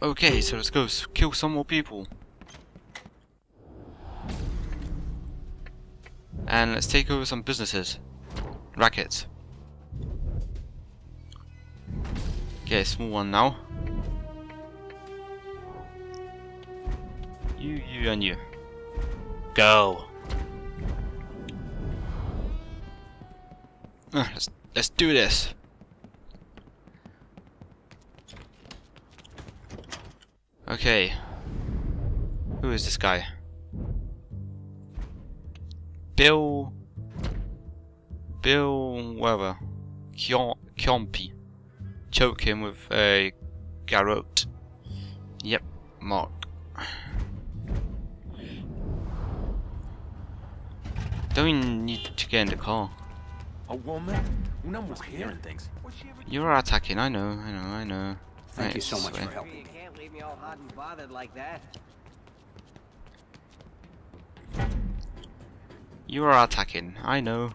Okay, so let's go kill some more people. And let's take over some businesses. Rackets. Okay, small one now. You, you, and you. Go. Uh, let's let's do this. Okay. Who is this guy? Bill. Bill. Whatever. Kyompi. Choke him with a garrote. Yep, Mark. Don't even need to get in the car. A woman? Una mujer and things. You're attacking, I know, I know, I know. Thank Right, you so much for helping me. Can't leave me all hot and bothered like that. You are attacking, I know.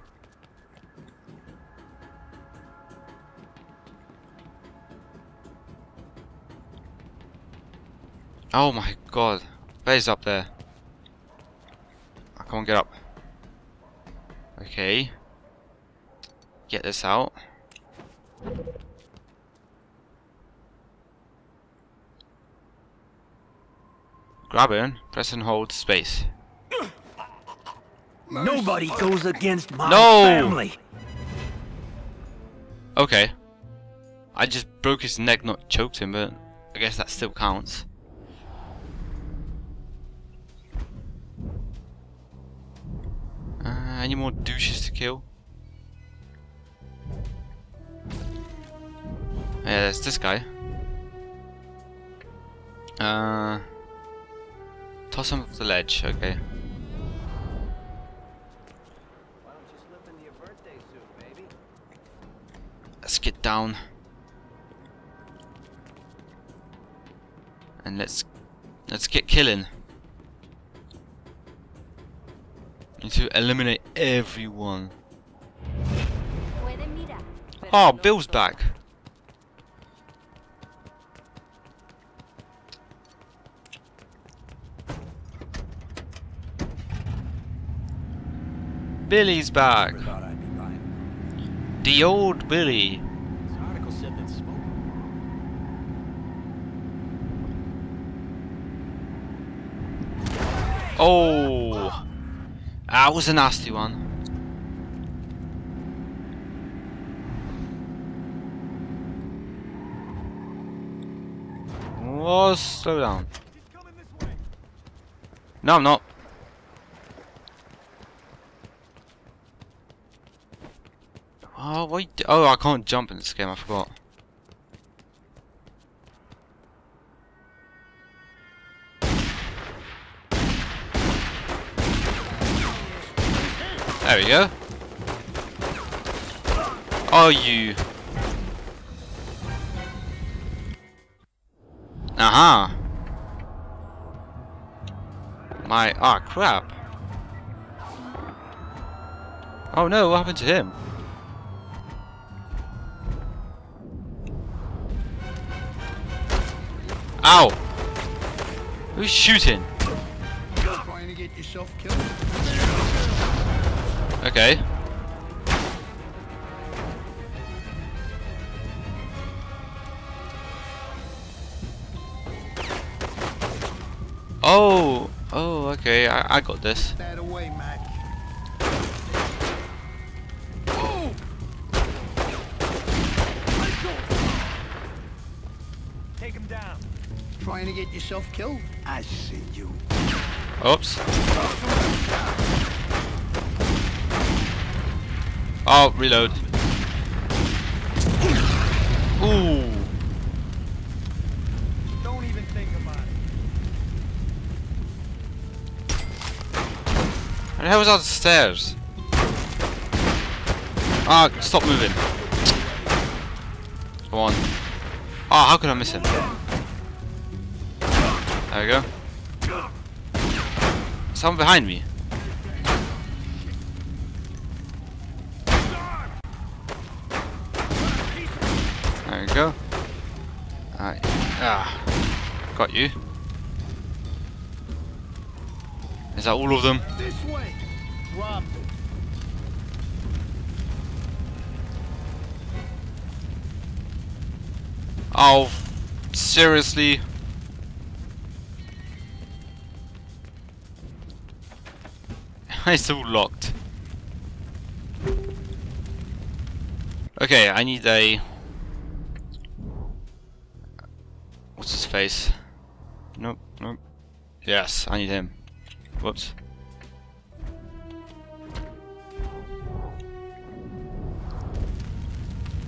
Oh my god. Bear's up there. Ah, I can't get up. Okay. Get this out. Grab it, press and hold space. Nobody goes against my No! family. Okay. I just broke his neck, not choked him, but I guess that still counts. Uh, any more douches to kill? Yeah, there's this guy. Uh, toss him off the ledge. Okay. Why don't you slip into your birthday suit, baby? Let's get down. And let's let's get killing. Need to eliminate everyone. Oh, Bill's back. Billy's back. The old Billy. Oh, that was a nasty one. Oh, slow down. No, I'm not. Oh, wait. Oh, I can't jump in this game. I forgot. There we go. Oh, you. Aha. My. Ah, crap. Oh no, what happened to him? Ow! Who's shooting? Trying to get yourself killed? Okay. Oh, oh, okay. I, I got this. Trying to get yourself killed? I see you. Oops. Oh, reload. Ooh. Don't even think about it. Where the hell was on the stairs? Ah, stop moving. Come on. Oh, how could I miss him? There we go. Someone behind me. There we go. Alright. Ah. Got you. Is that all of them? This way. Rob. Oh, seriously? It's all locked. Okay, I need a... What's his face? Nope, nope. Yes, I need him. Whoops.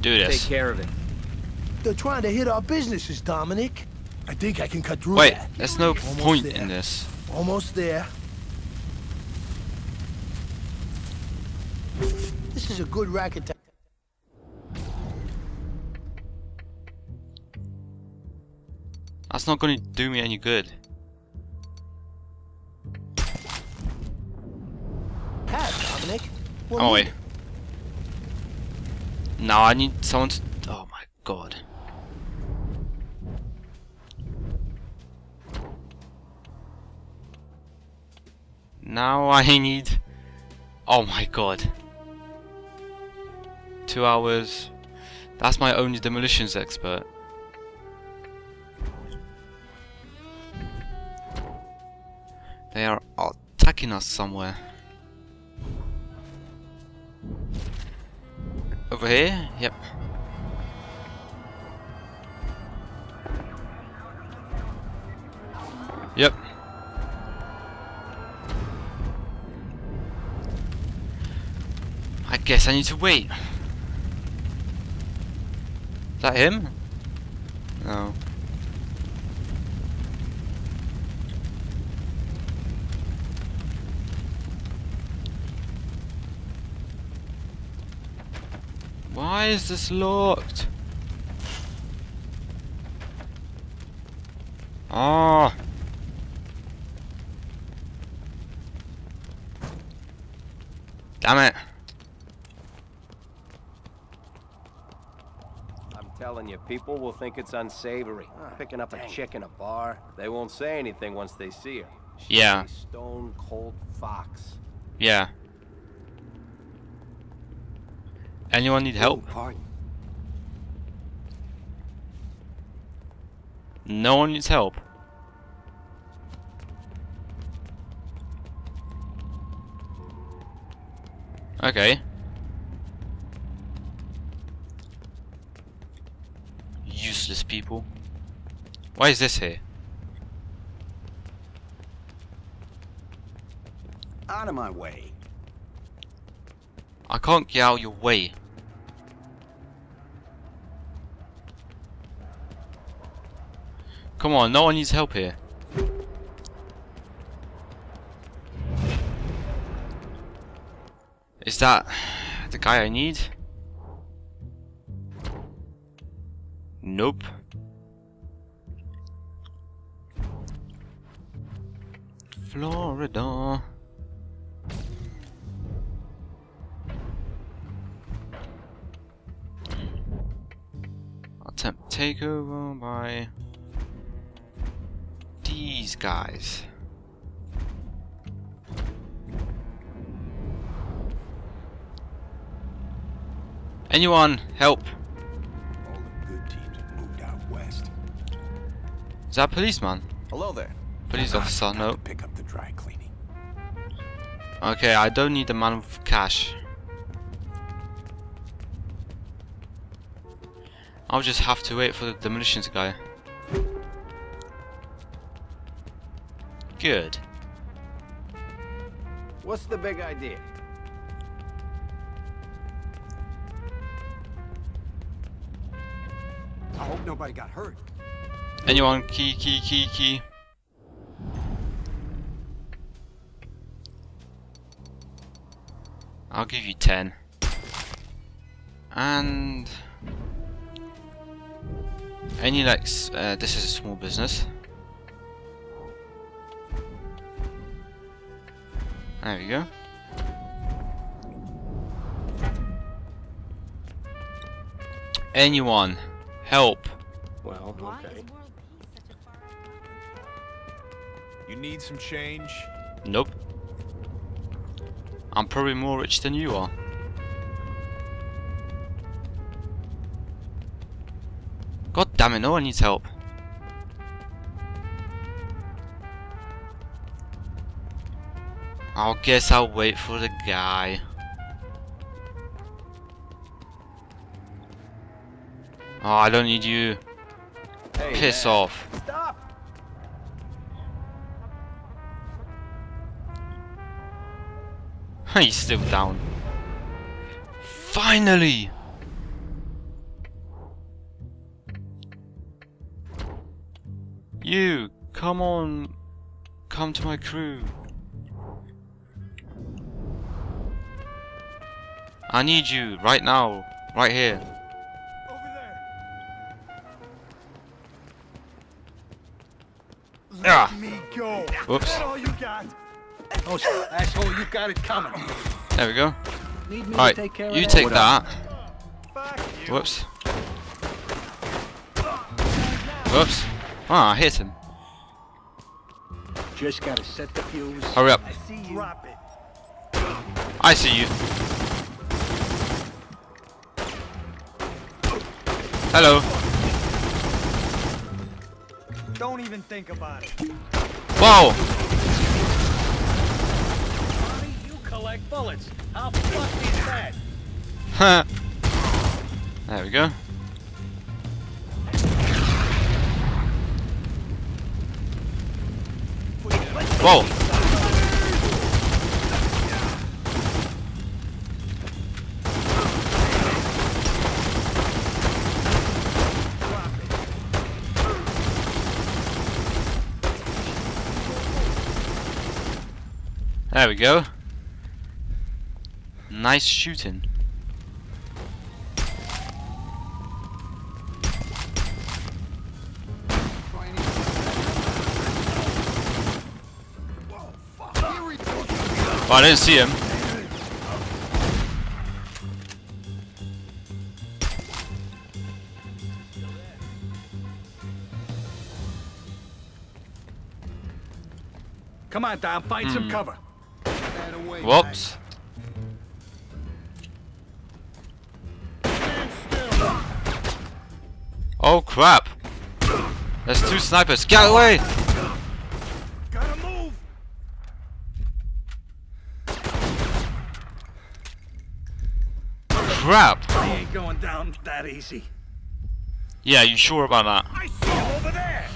Do this. Take care of it. They're trying to hit our businesses, Dominic. I think I can cut through Wait, that. there's no Almost point there. in this. Almost there. This is a good racket. That's not going to do me any good. Pat, Dominic. What Oh wait. Now I need someone to. Oh my god. Now I need. Oh my god. Two hours. That's my only demolitions expert. They are attacking us somewhere. Over here? Yep. Yep. I guess I need to wait. That him? No. Why is this locked? Ah. Damn it. I'm telling you, people will think it's unsavory. Picking up a chick in a bar. They won't say anything once they see her. She's Yeah. a stone cold fox. Yeah. Anyone need help? Pardon. No one needs help. Okay. People. Why is this here? Out of my way. I can't get out your way. Come on, no one needs help here. Is that the guy I need? Nope. Florida. Attempt takeover by these guys. Anyone help? All the good teams have moved out west. Is that policeman? Hello there. Police officer, no. Pick up the dry cleaning. Okay, I don't need a man of cash. I'll just have to wait for the demolitions guy. Good. What's the big idea? I hope nobody got hurt. Anyone? Key, key, key, key. I'll give you 10. And... Any like, uh, this is a small business. There we go. Anyone, help. Well, okay. is world peace such a far You need some change? Nope. I'm probably more rich than you are. God damn it, no one needs help. I'll guess I'll wait for the guy. Oh, I don't need you. Hey, Piss man. off. Stop! He's still down. Finally! You, come on. Come to my crew. I need you right now. Right here. Over there. Let Ah. me go. Whoops. That's all. Oh, asshole, you got it coming. There we go. Need me Alright, to take care you that? take that. Fuck you. Whoops. Whoops. Ah, I hit him. Just gotta set the fuse. Hurry up. I see you. Drop it. I see you. Hello. Don't even think about it. Whoa! Bullets. How fucked is that? There we go. Whoa! There we go. Nice shooting. Oh, I didn't see him. Come on, Dom, find some hmm. cover. Whoops. Oh crap! There's two snipers. Get away! Gotta move. Crap! Ain't going down that easy. Yeah, you sure about that? I see over there.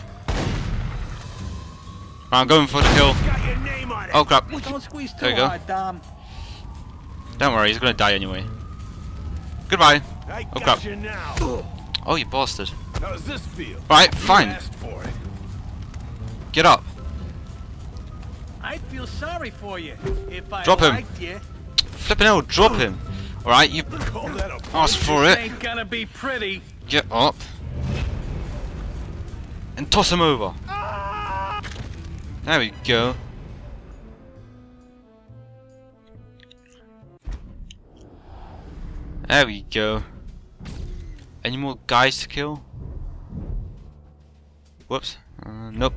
I'm going for the kill. Got your name on it. Oh crap! Don't squeeze too There you go. hard, Dom. Don't worry, he's gonna die anyway. Goodbye. I Oh, crap. Oh, you bastard. How does this feel? Right, fine. Get up. I'd feel sorry for you if I Drop him. you. Flipping hell, drop him. Alright, you Call that a asked for it. Ain't gonna be pretty. Get up. And toss him over. Ah! There we go. There we go. Any more guys to kill? Whoops. Uh, nope.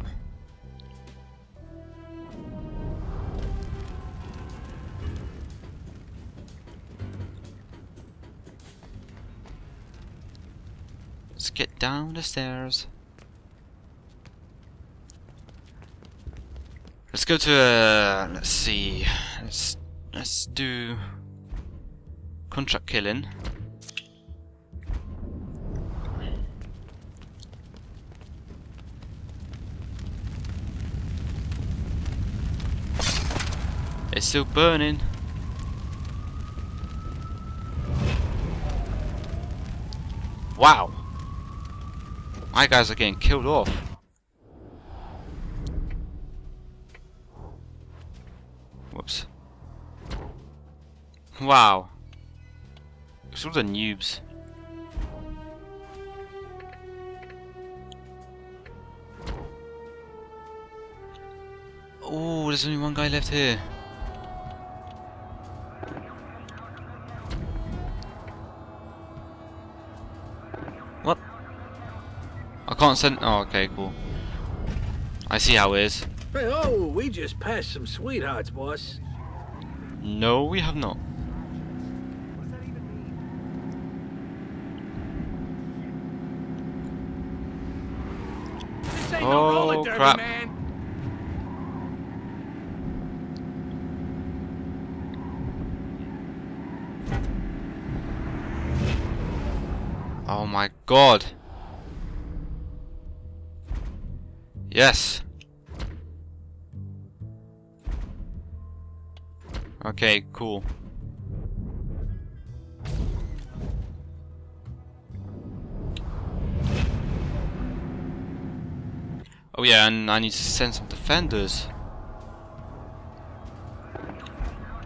Let's get down the stairs. Let's go to uh, let's see. Let's let's do contract killing. It's still burning. Wow. My guys are getting killed off. Whoops. Wow. It's all the noobs. Oh, there's only one guy left here. I can't send. Oh, okay, cool. I see how it is. Hey, oh, we just passed some sweethearts, boss. No, we have not. Oh, no derby, crap. man. Oh my god. Yes. Okay, cool. Oh yeah, and I need to send some defenders.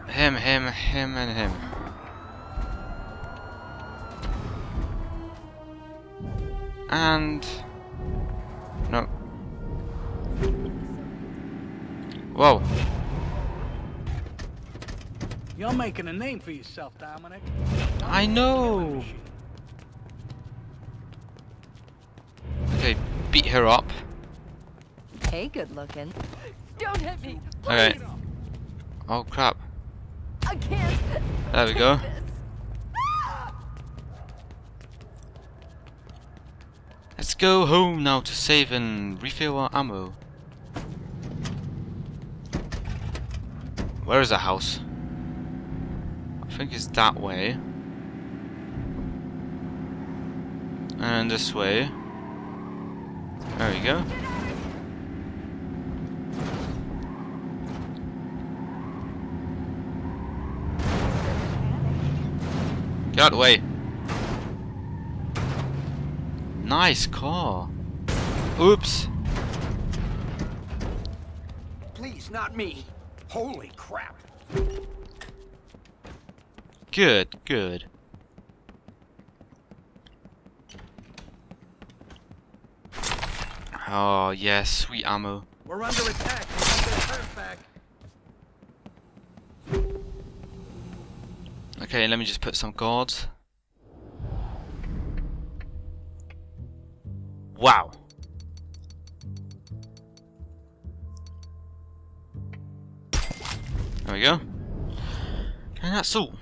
Him, him, him, and him. And... No. Whoa. You're making a name for yourself, Dominic. I know. Okay, beat her up. Hey, good looking. Don't hit me. Okay. Oh crap. I can't. There we go. Let's go home now to save and refill our ammo. Where is the house? I think it's that way. And this way. There we go. Get out of the way. Nice car. Oops. Please, not me. Holy crap. Good, good. Oh, yes, sweet ammo. We're under attack. We're under turf back. Okay, let me just put some guards. Wow. That's all.